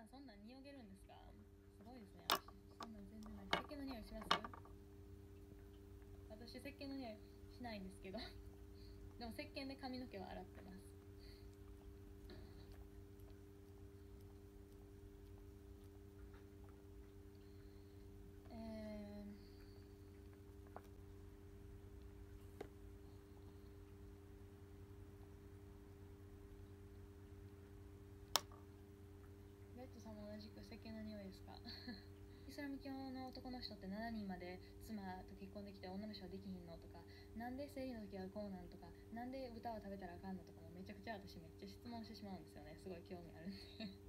さんそんなん匂げるんですかすごいですねそんなん全然ない石鹸の匂いします私石鹸の匂いしないんですけどでも石鹸で髪の毛はさんも同じく石鹸の匂いですか？イスラム教の男の人って7人まで妻と結婚できて女の人はできひんのとかなんで生理の時はこうなんとかなんで豚を食べたらあかんのとかもめちゃくちゃ私めっちゃ質問してしまうんですよね。すごい興味あるんで。